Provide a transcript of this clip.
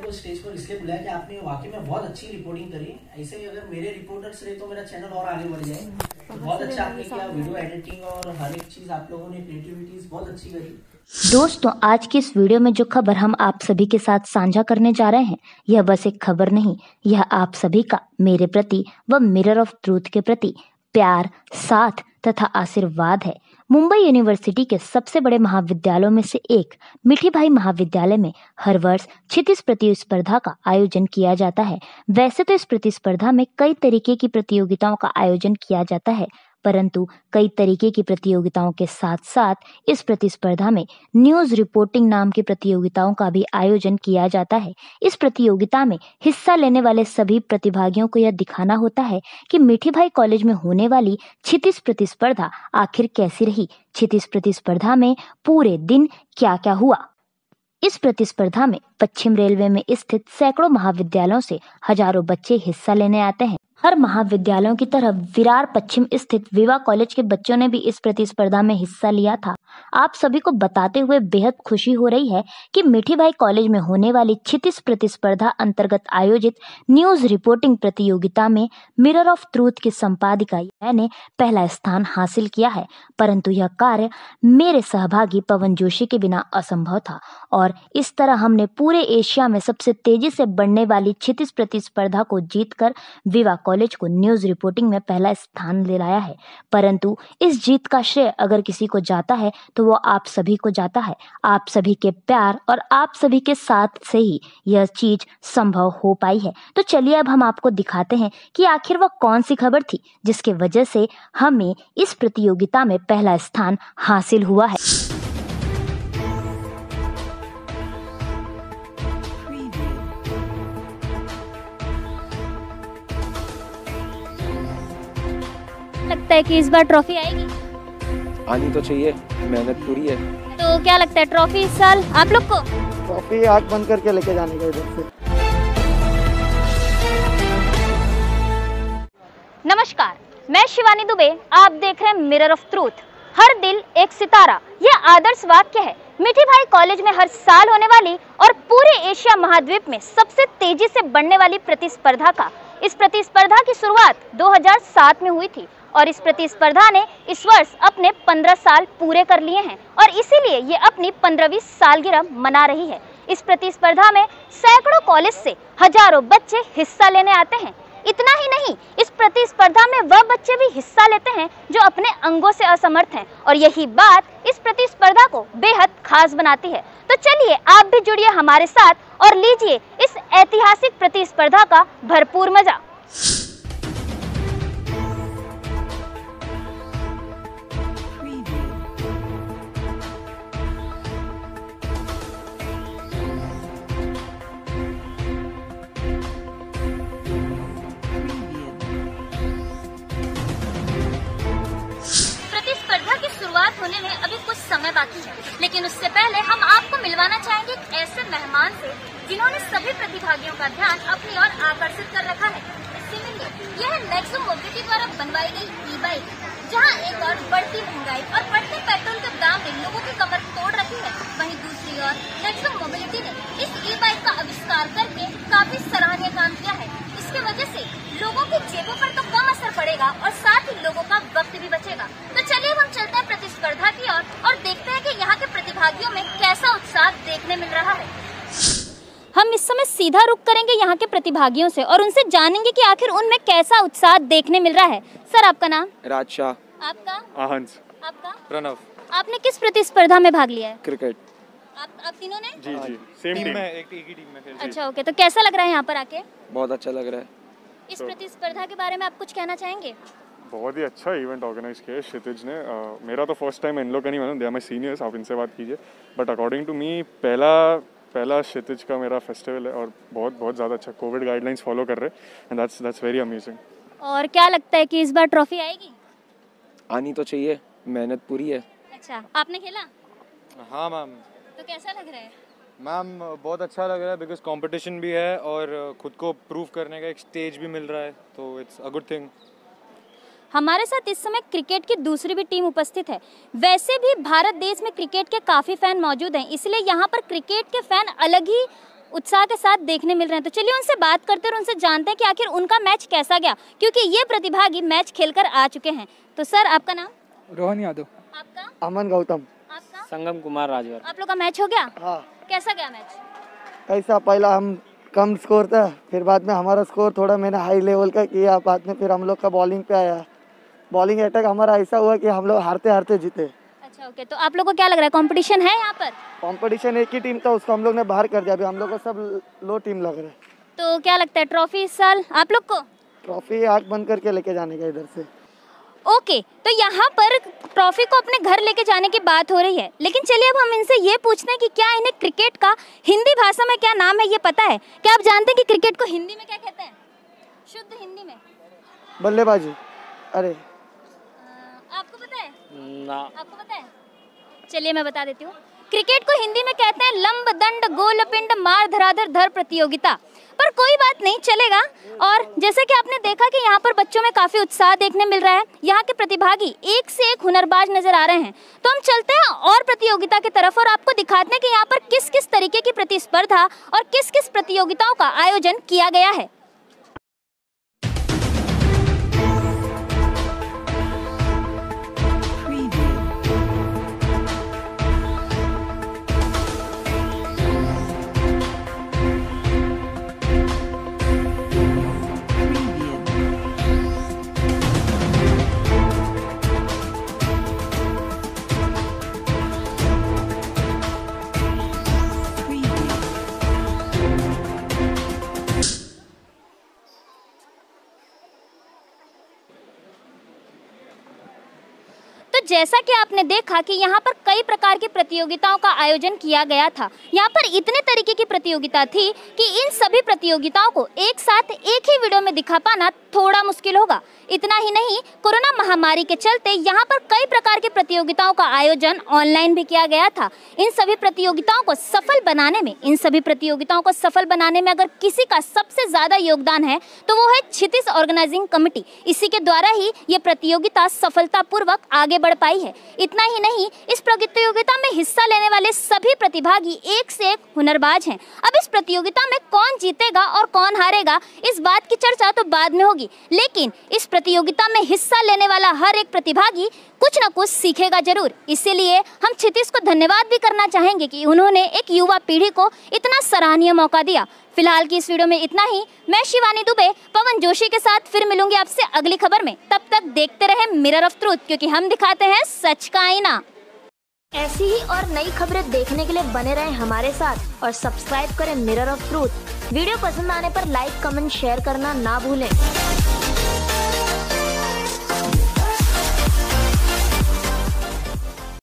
को स्टेज पर इसलिए बुलाया कि आपने वाकई में बहुत अच्छी रिपोर्टिंग करी। ऐसे ही अगर मेरे रिपोर्टर्स रहे तो मेरा चैनल और आगे बढ़ जाए। तो बहुत अच्छा आपने किया वीडियो एडिटिंग और हर एक चीज़ आप लोगों ने क्रिएटिविटीज बहुत अच्छी करी। दोस्तों आज की इस वीडियो में जो खबर हम आप सभी के साथ साझा करने जा रहे हैं यह बस एक खबर नहीं यह आप सभी का मेरे प्रति व मिरर ऑफ़ ट्रूथ के प्रति प्यार साथ तथा आशीर्वाद है। मुंबई यूनिवर्सिटी के सबसे बड़े महाविद्यालयों में से एक मिठी भाई महाविद्यालय में हर वर्ष क्षितिज प्रतिस्पर्धा का आयोजन किया जाता है। वैसे तो इस प्रतिस्पर्धा में कई तरीके की प्रतियोगिताओं का आयोजन किया जाता है। परंतु कई तरीके की प्रतियोगिताओं के साथ साथ इस प्रतिस्पर्धा में न्यूज़ रिपोर्टिंग नाम की प्रतियोगिताओं का भी आयोजन किया जाता है। इस प्रतियोगिता में हिस्सा लेने वाले सभी प्रतिभागियों को यह दिखाना होता है कि मीठी भाई कॉलेज में होने वाली छितीस प्रतिस्पर्धा आखिर कैसी रही? छितीस प्रतिस्पर्धा में पूरे दिन क्या क्या हुआ? इस प्रतिस्पर्धा में पश्चिम रेलवे में स्थित सैकड़ों महाविद्यालयों से हज़ारों बच्चे हिस्सा लेने आते हैं। हर महाविद्यालयों की तरह विरार पश्चिम स्थित विवा कॉलेज के बच्चों ने भी इस प्रतिस्पर्धा में हिस्सा लिया था। आप सभी को बताते हुए बेहद खुशी हो रही है कि मिठी भाई कॉलेज में होने वाली छितीस प्रतिस्पर्धा अंतर्गत आयोजित न्यूज़ रिपोर्टिंग प्रतियोगिता में मिरर ऑफ़ ट्रूथ की संपादिका ने पहला स्थान हासिल किया है। परंतु यह कार्य मेरे सहभागी पवन जोशी के बिना असंभव था और इस तरह हमने पूरे एशिया में सबसे तेज़ी से बढ़ने वाली छितीस प्रतिस्पर्धा को जीतकर विवा कॉलेज को न्यूज़ रिपोर्टिंग में पहला स्थान दिलाया है। परंतु इस जीत का श्रेय अगर किसी को जाता है तो वो आप सभी को जाता है। आप सभी के प्यार और आप सभी के साथ से ही यह चीज़ संभव हो पाई है। तो चलिए अब हम आपको दिखाते हैं कि आखिर वह कौन सी खबर थी, जिसके वजह से हमें इस प्रतियोगिता में पहला स्थान हासिल हुआ है। लगता है कि इस बार ट्रॉफी आएगी? आनी तो चाहिए मेहनत पूरी है। तो क्या लगता है ट्रॉफी इस साल आप लोग को? ट्रॉफी आग बंद करके लेके जाने का इधर से। नमस्कार मैं शिवानी दुबे आप देख रहे हैं मिरर ऑफ़ ट्रूथ हर दिल एक सितारा यह आदर्श वाक्य है। मिठी भाई कॉलेज में हर साल होने वाली और पूरे एशिया महाद्वीप में सबसे तेज़ी से बढ़ने वाली प्रतिस्पर्धा का इस प्रतिस्पर्धा की शुरुआत 2007 में हुई थी और इस प्रतिस्पर्धा ने इस वर्ष अपने 15 साल पूरे कर लिए हैं और इसीलिए ये अपनी पंद्रहवीं सालगिरह मना रही है। इस प्रतिस्पर्धा में सैकड़ों कॉलेज से हज़ारों बच्चे हिस्सा लेने आते हैं। इतना ही नहीं, इस प्रतिस्पर्धा में वह बच्चे भी हिस्सा लेते हैं जो अपने अंगों से असमर्थ हैं। और यही बात इस प्रतिस्पर्धा को बेहद खास बनाती है। तो चलिए, आप भी जुड़िए हमारे साथ और लीजिए इस ऐतिहासिक प्रतिस्पर्धा का भरपूर मज़ा। होने में अभी कुछ समय बाकी है। लेकिन उससे पहले हम आपको मिलवाना चाहेंगे एक ऐसे मेहमान से, जिन्होंने सभी प्रतिभागियों का ध्यान अपनी ओर आकर्षित कर रखा है। यह नेक्सो मोबिलिटी द्वारा बनवाई गई ई बाइक जहाँ एक और बढ़ती महँगाई और बढ़ते पेट्रोल के दाम ने लोगों की कमर तोड़ रखी है। वहीं दूसरी ओर, नेक्सो मोबिलिटी ने इस ई बाइक का आविष्कार करके काफ़ी सराहनीय काम किया है। इसके वजह से लोगों की जेबों पर तो कम असर पड़ेगा और साथ ही लोगों का वक्त भी बचेगा तो चलिए हम चलते हैं प्रतिस्पर्धा की ओर और, और देखते हैं कि यहाँ के प्रतिभागियों में कैसा देखने मिल रहा है? हम इस समय सीधा रुक करेंगे यहाँ के प्रतिभागियों से और उनसे जानेंगे कि आखिर उनमें कैसा उत्साह देखने मिल रहा है। सर आपका नाम? राज शाह। आपका? आहंस आपका? प्रणव। आपने किस प्रतिस्पर्धा में भाग लिया है? क्रिकेट। आप आप तीनों ने? जी जी। सेम टीम में एक एक ही टीम में खेलते अच्छा ओके तो कैसा लग रहा है यहाँ पर आके? बहुत अच्छा लग रहा है। इस प्रतिस्पर्धा के बारे में आप कुछ कहना चाहेंगे? बहुत ही अच्छा इवेंट ऑर्गेनाइज किया है क्षितिज ने। अ, मेरा तो फ़र्स्ट टाइम इन लोग का नहीं मालूम दे आर माई सीनियर्स आप इनसे बात कीजिए। बट अकॉर्डिंग टू मी पहला पहला क्षितिज का मेरा फेस्टिवल है और बहुत बहुत ज़्यादा अच्छा कोविड गाइडलाइंस फॉलो कर रहे हैं। And that's that's very amazing और क्या लगता है कि इस बार ट्रॉफी आएगी? आनी तो चाहिए मेहनत पूरी है। अच्छा आपने खेला? हाँ मैम तो कैसा लग रहा है? मैम बहुत अच्छा लग रहा है बिकॉज़ कंपटीशन भी है और खुद को प्रूव करने का एक स्टेज भी मिल रहा है तो इट्स अ गुड थिंग हमारे साथ इस समय क्रिकेट की दूसरी भी टीम उपस्थित है। वैसे भी भारत देश में क्रिकेट के काफ़ी फ़ैन मौजूद हैं इसलिए यहाँ पर क्रिकेट के फ़ैन अलग ही उत्साह के साथ देखने मिल रहे हैं। तो चलिए उनसे बात करते हैं और उनसे जानते हैं कि आखिर उनका मैच कैसा गया क्योंकि ये प्रतिभागी मैच खेलकर आ चुके हैं। तो सर आपका नाम? रोहन यादव। आपका? अमन गौतम। आपका? संगम कुमार राजवर। आप लोग का मैच हो गया? हाँ। कैसा गया मैच? कैसा? पहला हम कम स्कोर था फिर बाद में हमारा स्कोर थोड़ा मैंने हाई लेवल का किया बाद में फिर हम लोग का बॉलिंग पे आया। बॉलिंग अटैक हमारा ऐसा हुआ कि हम लोग हारते हारते जीते। अच्छा ओके तो आप लोग को क्या लग रहा है? कंपटीशन है यहाँ पर? कंपटीशन एक ही टीम था उसको हम लोग ने बाहर कर दिया। अभी हम लोग को सब लो टीम लग रहा है। तो क्या लगता है ट्रॉफी इस साल आप लोग को? ट्रॉफी आँख बंद करके लेके जाने का इधर से। ओके तो यहाँ पर ट्रॉफी को अपने घर लेके जाने की बात हो रही है। लेकिन चलिए अब हम इनसे ये पूछते हैं कि क्या इन्हें क्रिकेट का हिंदी भाषा में क्या नाम है ये पता है? क्या आप जानते हैं कि क्रिकेट को हिंदी में क्या कहते हैं? शुद्ध हिंदी में। बल्लेबाजी। अरे है ना आपको पता है? चलिए मैं बता देती हूँ। क्रिकेट को हिंदी में कहते हैं लंब दंड गोल पिंड मार धराधर, धर प्रतियोगिता। पर कोई बात नहीं, चलेगा। और जैसे कि आपने देखा कि यहाँ पर बच्चों में काफ़ी उत्साह देखने मिल रहा है, यहाँ के प्रतिभागी एक से एक हुनरबाज नज़र आ रहे हैं। तो हम चलते हैं और प्रतियोगिता की तरफ़ और आपको दिखाते हैं कि यहाँ पर किस किस तरीके की प्रतिस्पर्धा और किस किस प्रतियोगिताओं का आयोजन किया गया है। तो जैसा कि आपने देखा कि यहाँ पर कई प्रकार की प्रतियोगिताओं का आयोजन किया गया था। यहाँ पर इतने तरीके की प्रतियोगिता थी कि इन सभी प्रतियोगिताओं को एक साथ एक ही वीडियो में दिखा पाना थोड़ा मुश्किल होगा। इतना ही नहीं, कोरोना महामारी के चलते यहाँ पर कई प्रकार की प्रतियोगिताओं का आयोजन ऑनलाइन भी किया गया था। इन सभी प्रतियोगिताओं को सफल बनाने में, इन सभी प्रतियोगिताओं को सफल बनाने में अगर किसी का सबसे ज़्यादा योगदान है तो वो है क्षितिज ऑर्गेनाइजिंग कमेटी। इसी के द्वारा ही ये प्रतियोगिता सफलतापूर्वक आगे बढ़ पाई है। इतना ही नहीं, इस प्रतियोगिता में हिस्सा लेने वाले सभी प्रतिभागी एक से एक हुनरबाज हैं। अब इस प्रतियोगिता में कौन जीतेगा और कौन हारेगा, इस बात की चर्चा तो बाद में होगी। लेकिन इस प्रतियोगिता में हिस्सा लेने वाला हर एक प्रतिभागी कुछ न कुछ सीखेगा ज़रूर। इसीलिए हम क्षितिश को धन्यवाद भी करना चाहेंगे कि उन्होंने एक युवा पीढ़ी को इतना सराहनीय मौका दिया। फ़िलहाल की इस वीडियो में इतना ही। मैं शिवानी दुबे, पवन जोशी के साथ फिर मिलूँगी आपसे अगली खबर में। तब तक देखते रहे मिरर ऑफ़ ट्रूथ क्योंकि हम दिखाते हैं सच का आईना। ऐसी ही और नई खबरें देखने के लिए बने रहें हमारे साथ और सब्सक्राइब करें मिरर ऑफ़ ट्रूथ वीडियो पसंद आने पर लाइक कमेंट शेयर करना ना भूलें।